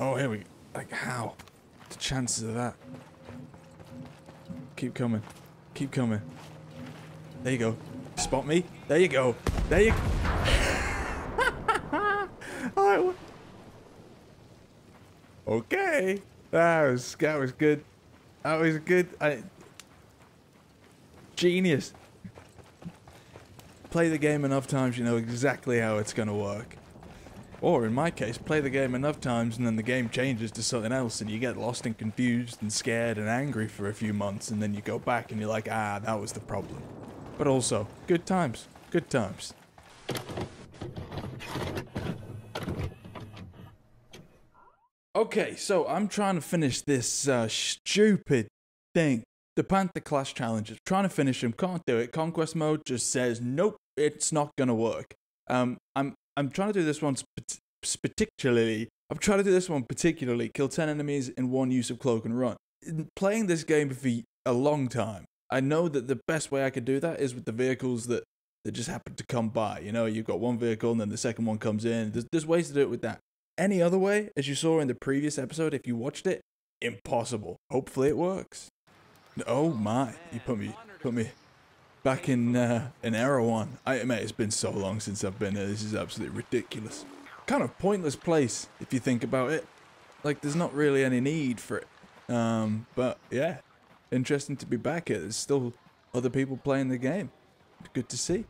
Oh, here we go. Like, how? The chances of that. Keep coming. Keep coming. There you go. Spot me. There you go. There you Alright. Okay. That was that was good. That was good. I genius. Play the game enough times, you know exactly how it's gonna work. Or in my case, play the game enough times and then the game changes to something else and you get lost and confused and scared and angry for a few months and then you go back and you're like, ah, that was the problem. But also, good times. Good times. Okay, so I'm trying to finish this uh, stupid thing. The Panther Class challenges. Trying to finish them, can't do it. Conquest mode just says, nope, it's not gonna work. Um, I'm I'm trying to do this one particularly. I'm trying to do this one particularly. Kill ten enemies in one use of cloak and run. In playing this game for a long time, I know that the best way I could do that is with the vehicles that that just happen to come by. You know, you've got one vehicle and then the second one comes in. There's, there's ways to do it with that. Any other way, as you saw in the previous episode, if you watched it, impossible. Hopefully it works. Oh my, you put me, put me back in uh, in Erewhon. I mate, it's been so long since I've been here. This is absolutely ridiculous. Kind of pointless place if you think about it. Like there's not really any need for it. Um, but yeah, interesting to be back here. There's still other people playing the game. Good to see.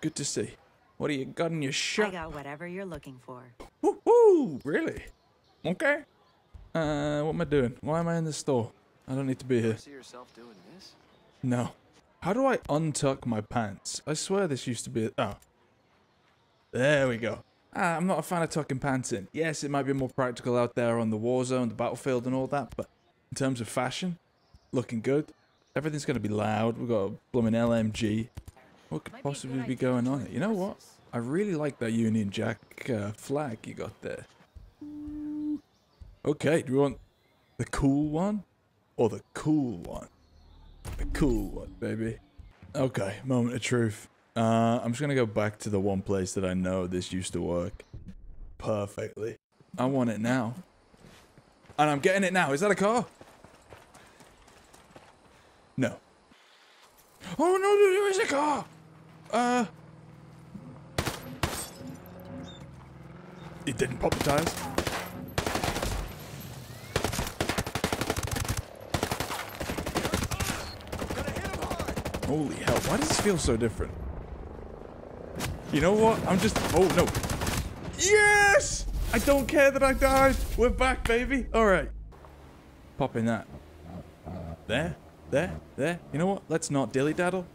Good to see. What do you got in your shop? I got whatever you're looking for. Woohoo! Really? Okay. Uh, what am I doing? Why am I in the store? I don't need to be here. See yourself doing this? No. How do I untuck my pants? I swear this used to be... Oh. There we go. Ah, I'm not a fan of tucking pants in. Yes, it might be more practical out there on the war zone, the battlefield and all that, but in terms of fashion, looking good. Everything's going to be loud. We've got a blooming LMG. What could possibly be going on? You know what? I really like that Union Jack uh, flag you got there. Okay, do you want the cool one or the cool one? The cool one, baby. Okay, moment of truth. Uh, I'm just gonna go back to the one place that I know this used to work perfectly. I want it now. And I'm getting it now. Is that a car? No. Oh no, there is a car! Uh... It didn't pop the tires. Holy hell, why does this feel so different? You know what? I'm just... Oh, no. Yes! I don't care that I died. We're back, baby. All right. Popping that. There, there, there. You know what? Let's not dilly-daddle.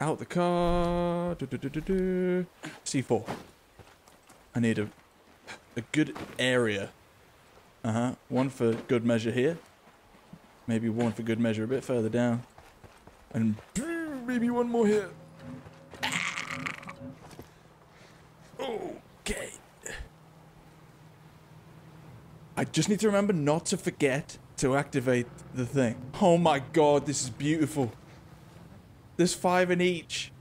Out the car. Du -du -du C4. I need a, a good area. Uh-huh. One for good measure here. Maybe one for good measure a bit further down. And maybe one more here. Okay. I just need to remember not to forget to activate the thing. Oh my god, this is beautiful. There's five in each.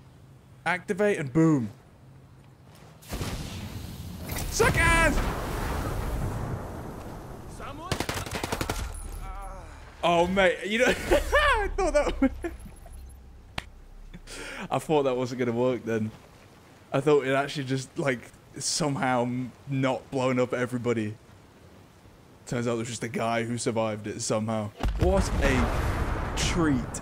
Activate and boom. Someone? Oh mate, you know, I thought that. I thought that wasn't gonna work then. I thought it actually just like somehow not blown up everybody. Turns out there's just a guy who survived it somehow. What a treat.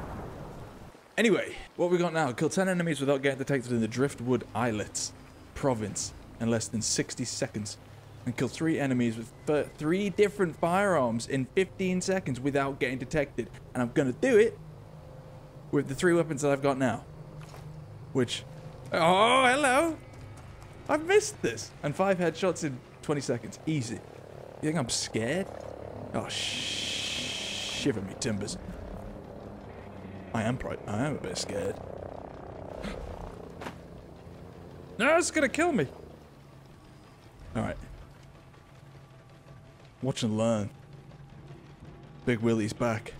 Anyway, what we got now? Kill 10 enemies without getting detected in the Driftwood Islets province in less than 60 seconds. And kill 3 enemies with 3 different firearms in 15 seconds without getting detected. And I'm gonna do it with the 3 weapons that I've got now. Which... Oh, hello! I've missed this! And 5 headshots in 20 seconds. Easy. You think I'm scared? Oh, sh shiver me timbers. I am pri I am a bit scared. No, it's gonna kill me. Alright. Watch and learn. Big Willie's back.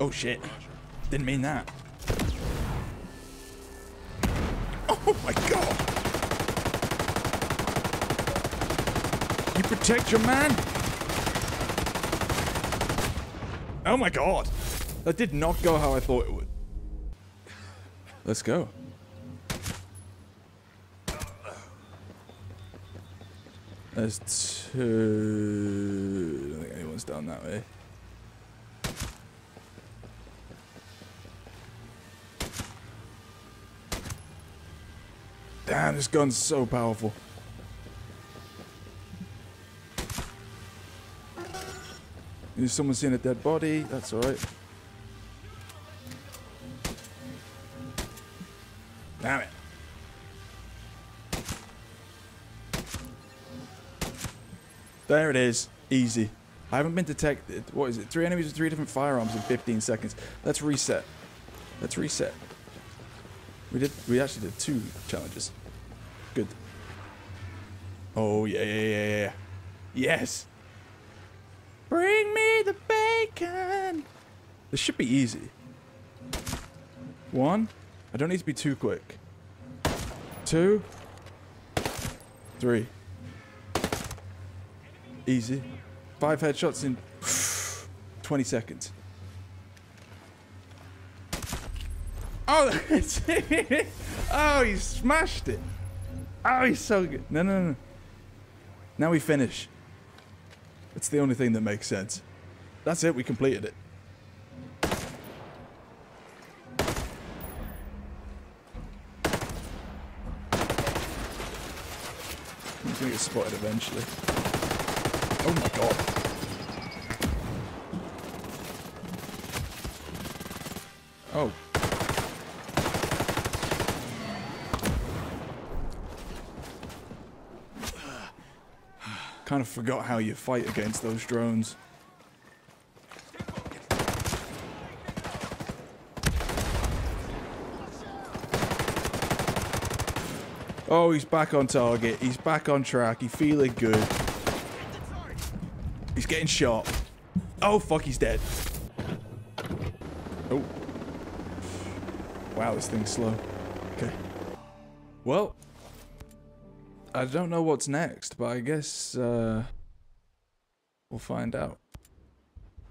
Oh shit. Didn't mean that. Oh my god! You protect your man. Oh my god. That did not go how I thought it would. Let's go. There's two... I don't think anyone's down that way. Damn, this gun's so powerful. Is someone seeing a dead body? That's alright. Damn it. There it is. Easy. I haven't been detected. What is it? Three enemies with three different firearms in 15 seconds. Let's reset. Let's reset. We did. We actually did two challenges. Oh yeah yeah yeah yeah. Yes. Bring me the bacon. This should be easy. One. I don't need to be too quick. Two. Three. Easy. Five headshots in 20 seconds. Oh. Oh, he smashed it. Oh, he's so good. No, no, no. Now we finish. It's the only thing that makes sense. That's it, we completed it. He's gonna get spotted eventually. Oh my god. Oh. Kind of forgot how you fight against those drones. Oh, he's back on target. He's back on track. He's feeling good. He's getting shot. Oh, fuck, he's dead. Oh. Wow, this thing's slow. Okay. Well, I don't know what's next, but I guess uh, we'll find out.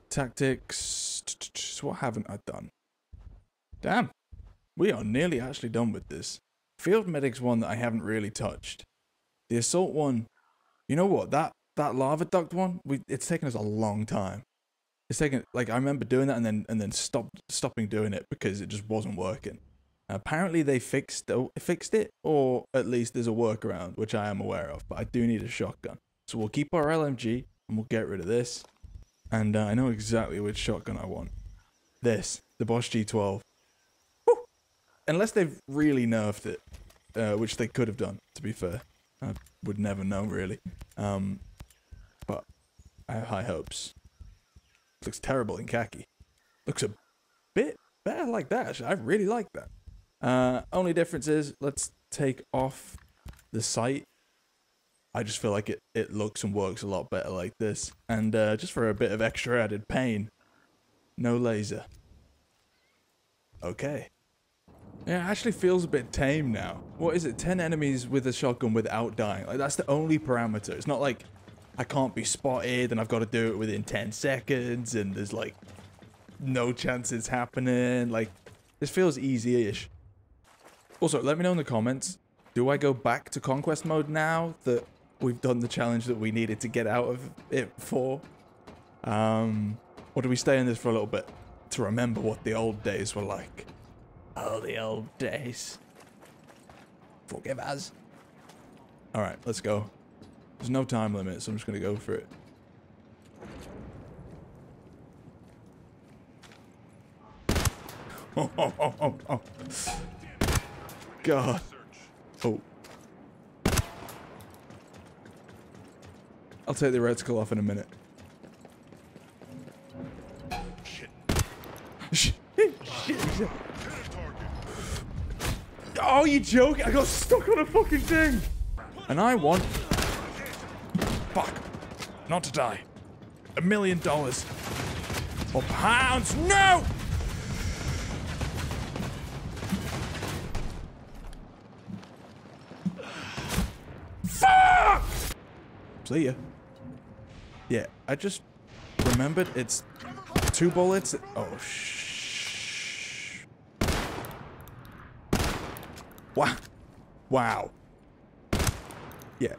Tactics. What haven't I done? Damn. We are nearly actually done with this. Field Medic's one that I haven't really touched. The Assault one, you know what? That that lava duct one, we it's taken us a long time. It's taken like I remember doing that and then and then stopped stopping doing it because it just wasn't working. Apparently they fixed fixed it, or at least there's a workaround, which I am aware of. But I do need a shotgun, so we'll keep our LMG and we'll get rid of this. And uh, I know exactly which shotgun I want. This, the Bosch G12. Woo! Unless they've really nerfed it, uh, which they could have done. To be fair, I would never know really. Um, but I have high hopes. Looks terrible in khaki. Looks a bit better like that. I really like that. Uh, only difference is, let's take off the sight. I just feel like it, it looks and works a lot better like this. And uh, just for a bit of extra added pain, no laser. Okay. Yeah, it actually feels a bit tame now. What is it? 10 enemies with a shotgun without dying. Like, that's the only parameter. It's not like I can't be spotted and I've got to do it within 10 seconds and there's like no chance it's happening. Like, this feels easy-ish. Also, let me know in the comments, do I go back to conquest mode now that we've done the challenge that we needed to get out of it for? Um, or do we stay in this for a little bit to remember what the old days were like? Oh, the old days. Forgive us. Alright, let's go. There's no time limit, so I'm just going to go for it. Oh, oh, oh, oh, oh. God. Oh. I'll take the reticle off in a minute. Shit. shit. shit. Oh, you joke! I got stuck on a fucking thing. And I want... Fuck. Not to die. A million dollars. Or pounds. No! See ya. Yeah, I just remembered it's two bullets. Oh, shh. Wow. Wow. Yeah.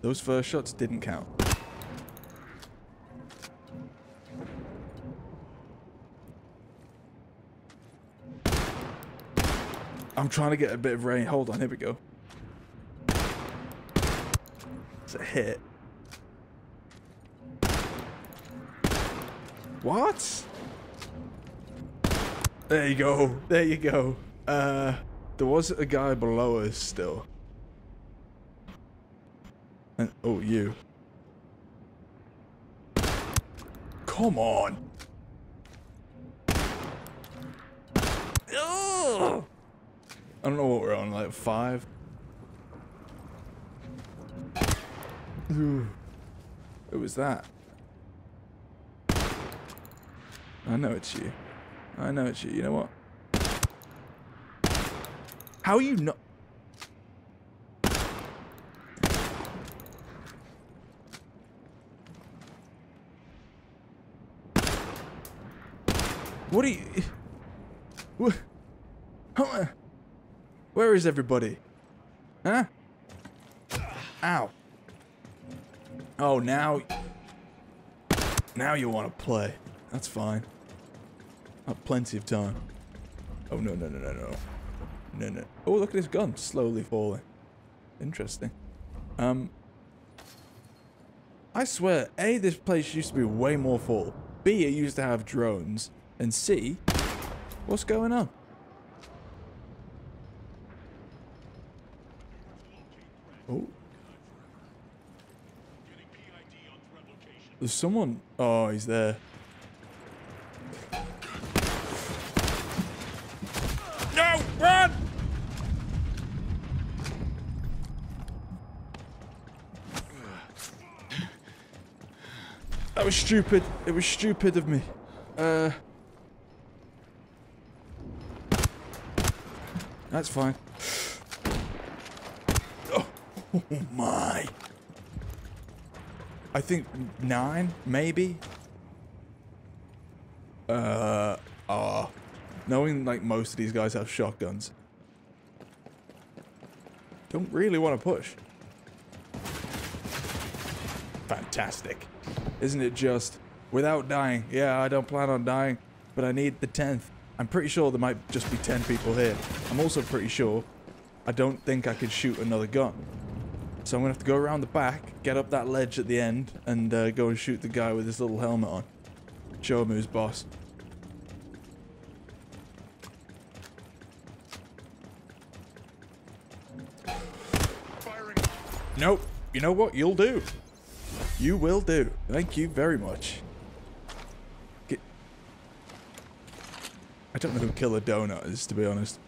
Those first shots didn't count. I'm trying to get a bit of rain. Hold on, here we go. It's a hit. What? There you go. There you go. Uh, there was a guy below us still. And, oh, you. Come on. Ugh. I don't know what we're on, like five? Who was that? I know it's you. I know it's you. You know what? How are you not? What are you? What? Where is everybody? Huh? Ow. Oh, now... Now you want to play. That's fine. Have plenty of time. Oh, no, no, no, no, no. No, no. Oh, look at his gun. Slowly falling. Interesting. Um... I swear, A, this place used to be way more full. B, it used to have drones. And C, what's going on? There's someone. Oh, he's there. No! Run! That was stupid. It was stupid of me. Uh. That's fine. Oh my. I think nine, maybe. Uh, ah. Knowing like most of these guys have shotguns. Don't really want to push. Fantastic. Isn't it just, without dying, yeah, I don't plan on dying, but I need the 10th. I'm pretty sure there might just be 10 people here. I'm also pretty sure I don't think I could shoot another gun. So I'm going to have to go around the back, get up that ledge at the end, and uh, go and shoot the guy with his little helmet on. Show him who's boss. Firing. Nope. You know what? You'll do. You will do. Thank you very much. Get... I don't know who Killer Donut is, to be honest.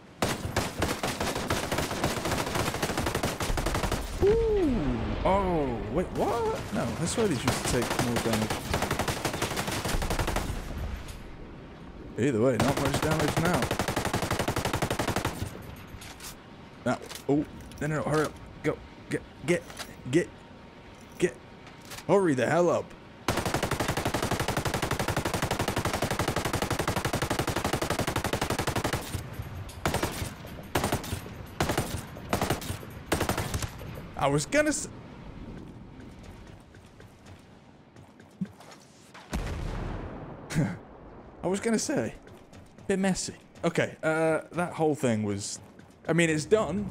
Oh, wait, what? No, I swear these used to take more damage. Either way, not much damage now. Now, oh, no, no, no, hurry up. Go, get, get, get, get. Hurry the hell up. I was gonna was gonna say, bit messy. Okay, uh, that whole thing was, I mean, it's done.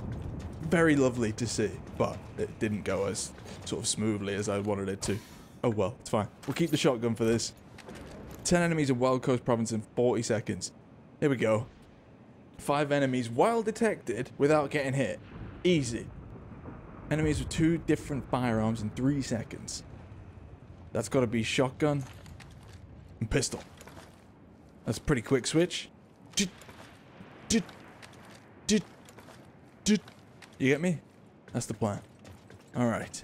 Very lovely to see, but it didn't go as sort of smoothly as I wanted it to. Oh well, it's fine. We'll keep the shotgun for this. 10 enemies in Wild Coast Province in 40 seconds. Here we go. Five enemies while detected without getting hit. Easy. Enemies with two different firearms in three seconds. That's got to be shotgun and pistol. That's a pretty quick switch. You get me? That's the plan. Alright.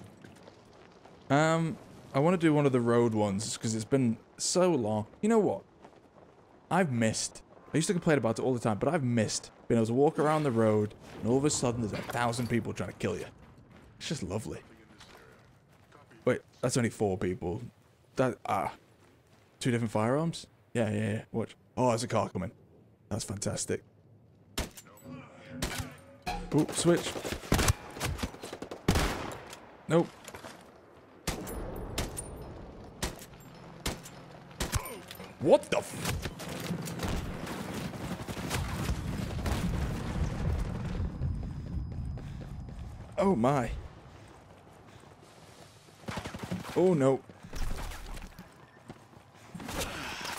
Um, I want to do one of the road ones because it's been so long. You know what? I've missed. I used to complain about it all the time, but I've missed being able to walk around the road and all of a sudden there's a thousand people trying to kill you. It's just lovely. Wait, that's only four people. That ah, two different firearms. Yeah, yeah, yeah. Watch. Oh, there's a car coming. That's fantastic. Oop, switch. Nope. What the Oh my. Oh no.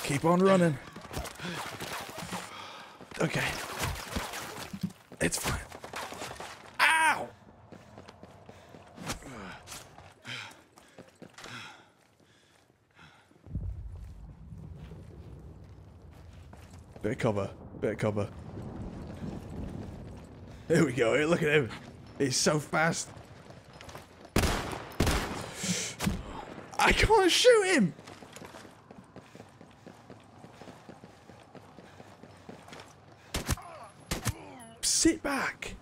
Keep on running. Okay. It's fine. Ow! Bit of cover. Bit of cover. There we go. Look at him. He's so fast. I can't shoot him. Back.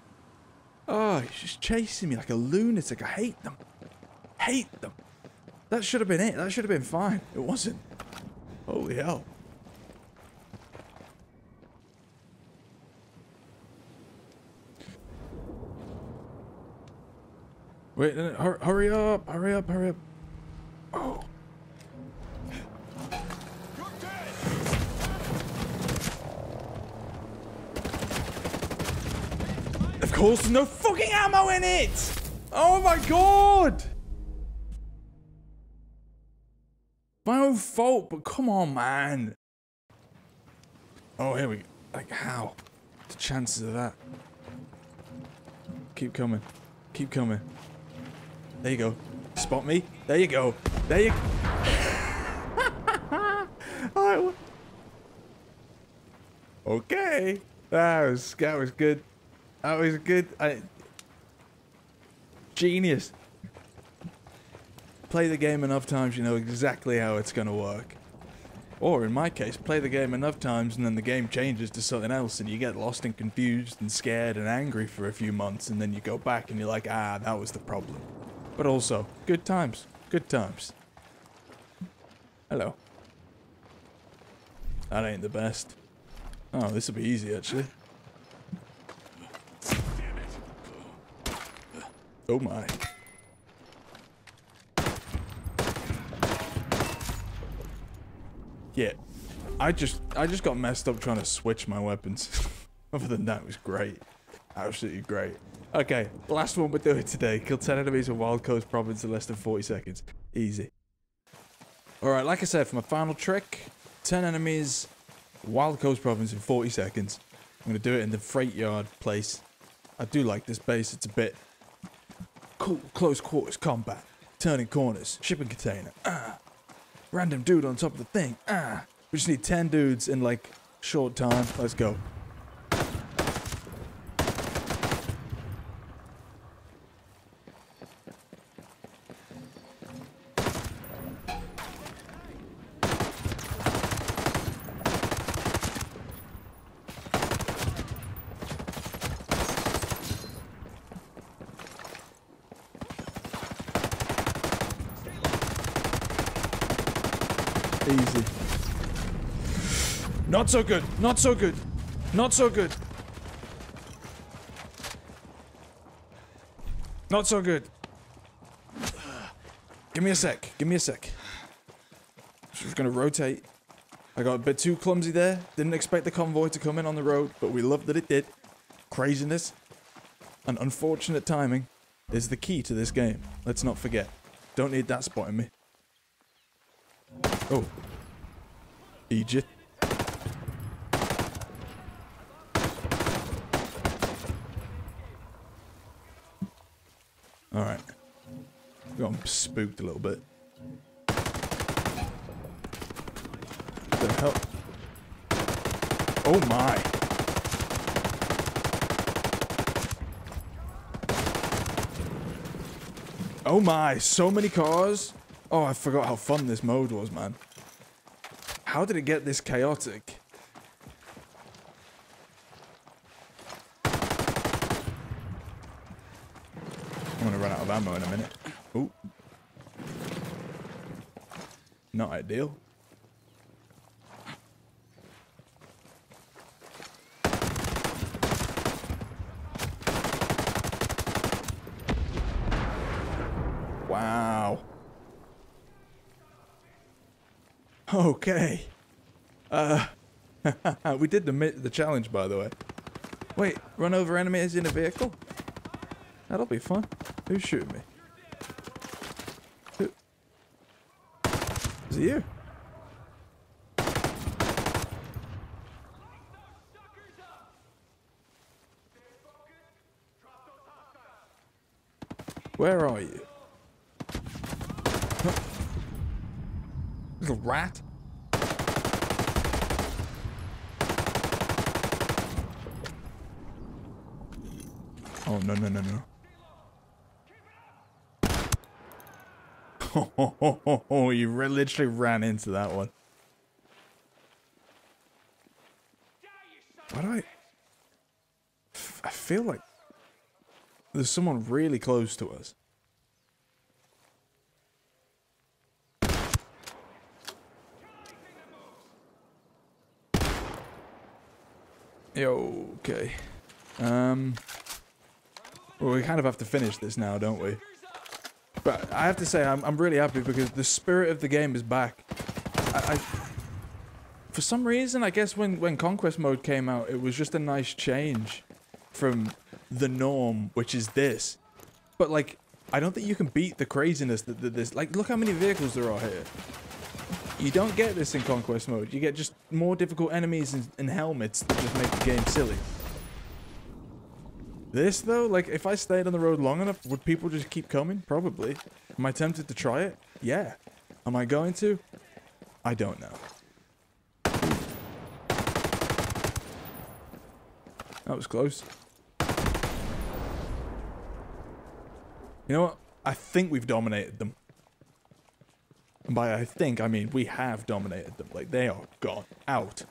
Oh, he's just chasing me like a lunatic. I hate them. Hate them. That should have been it. That should have been fine. It wasn't. Holy hell. Wait, hurry up, hurry up, hurry up. Course, no fucking ammo in it! Oh my god! My own fault, but come on, man. Oh, here we go. Like, how? The chances of that. Keep coming. Keep coming. There you go. Spot me. There you go. There you. oh, okay. That was that was good. That was good. I, genius. Play the game enough times, you know exactly how it's gonna work. Or in my case, play the game enough times and then the game changes to something else and you get lost and confused and scared and angry for a few months and then you go back and you're like, ah, that was the problem. But also, good times. Good times. Hello. That ain't the best. Oh, this will be easy, actually. Oh my. Yeah. I just I just got messed up trying to switch my weapons. Other than that, it was great. Absolutely great. Okay, last one we're doing today. Kill 10 enemies in Wild Coast Province in less than 40 seconds. Easy. Alright, like I said, for my final trick, 10 enemies, Wild Coast Province in 40 seconds. I'm going to do it in the freight yard place. I do like this base. It's a bit cool, close quarters combat. Turning corners, shipping container. Ah. Random dude on top of the thing. Ah. We just need 10 dudes in like short time. Let's go. Easy. Not so good. Not so good. Not so good. Not so good. Give me a sec. Give me a sec. Just gonna rotate. I got a bit too clumsy there. Didn't expect the convoy to come in on the road, but we love that it did. Craziness and unfortunate timing is the key to this game. Let's not forget. Don't need that spotting me. Oh. Egypt. Alright. Got him spooked a little bit. The? Oh my. Oh my, so many cars. Oh, I forgot how fun this mode was, man. How did it get this chaotic? I'm gonna run out of ammo in a minute. Ooh. Not ideal. Wow. Okay. Uh, we did the the challenge, by the way. Wait, run over enemies in a vehicle? That'll be fun. Who's shooting me? Who? Is it you? Where are you? Little rat. Oh, no, no, no, no. Oh, you literally ran into that one. Do I... I feel like there's someone really close to us. Yo, okay. Um, well, we kind of have to finish this now, don't we? But I have to say, I'm, I'm really happy because the spirit of the game is back. I, I, for some reason, I guess when, when Conquest Mode came out, it was just a nice change from the norm, which is this. But, like, I don't think you can beat the craziness that, that this... Like, look how many vehicles there are here. You don't get this in Conquest Mode. You get just more difficult enemies and, and helmets that just make the game silly. This, though, like, if I stayed on the road long enough, would people just keep coming? Probably. Am I tempted to try it? Yeah. Am I going to? I don't know. That was close. You know what? I think we've dominated them. And by I think, I mean we have dominated them. Like, they are gone. Out.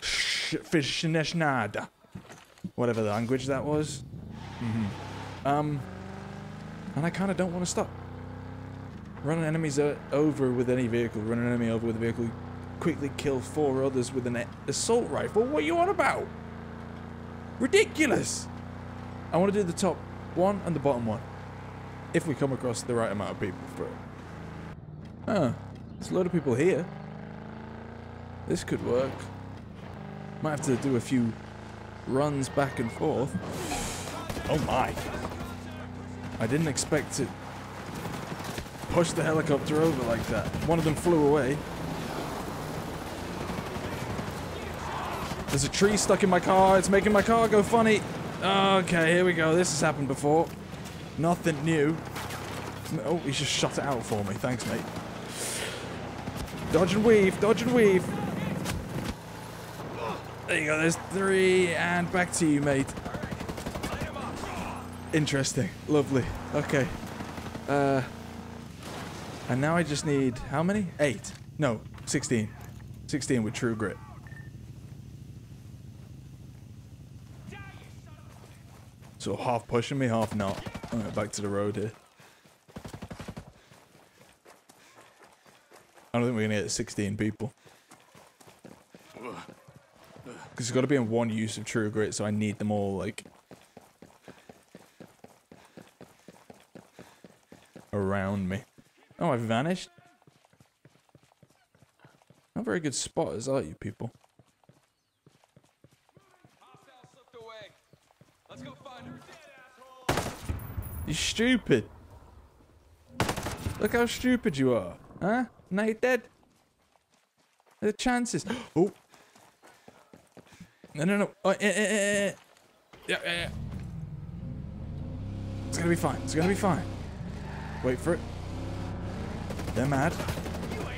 Fishnada. Whatever language that was. Mm -hmm. Um, and I kind of don't want to stop. Running enemies over with any vehicle, run an enemy over with a vehicle, quickly kill four others with an assault rifle. What are you on about? Ridiculous! I want to do the top one and the bottom one. If we come across the right amount of people for it. Huh. There's a lot of people here. This could work. Might have to do a few runs back and forth. Oh my. I didn't expect to push the helicopter over like that. One of them flew away. There's a tree stuck in my car. It's making my car go funny. Okay, here we go. This has happened before. Nothing new. Oh, he just shut it out for me. Thanks, mate. Dodge and weave, dodge and weave. There you go, there's three, and back to you, mate. Interesting, lovely. Okay. Uh, and now I just need, how many? Eight. No, 16. 16 with True Grit. So half pushing me, half not. Alright, back to the road here. I don't think we're gonna get 16 people. Because it's got to be in one use of True Grit, so I need them all, like... Around me. Oh, I've vanished? Not very good spotters, are you people? You stupid. Look how stupid you are. Huh? Now you're dead. The chances. Oh. No, no, no. Oh, eh, eh, eh. Yeah, yeah, yeah. It's gonna be fine. It's gonna be fine. Wait for it. They're mad.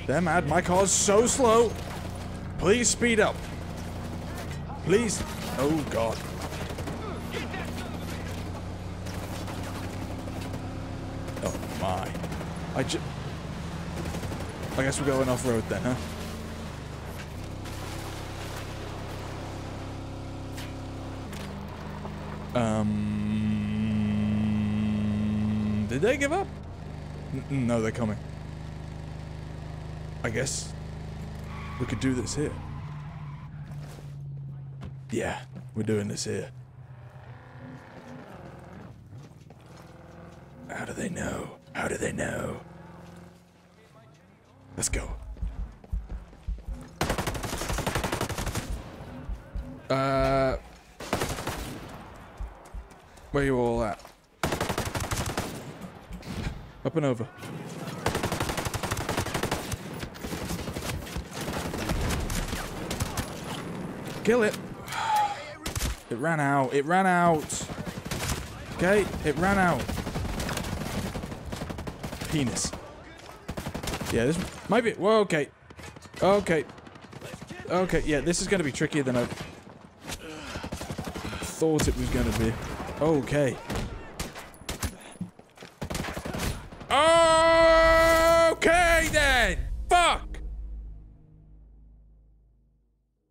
They're mad. My car's so slow. Please speed up. Please. Oh, God. Oh, my. I just... I guess we're going off-road then, huh? Um, did they give up? N no, they're coming. I guess we could do this here. Yeah, we're doing this here. How do they know? How do they know? Let's go. Uh, where you all at? Up and over. Kill it. It ran out. It ran out. Okay, it ran out. Penis. Yeah, this might be. Well, okay. Okay. Okay, yeah, this is going to be trickier than I thought it was going to be. Okay. Okay,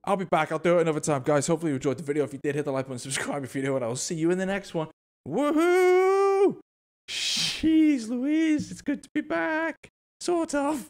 I'll be back. I'll do it another time, guys. Hopefully you enjoyed the video. If you did, hit the like button, subscribe if you do, and I'll see you in the next one. Woohoo! Jeez Louise, it's good to be back. Sort of.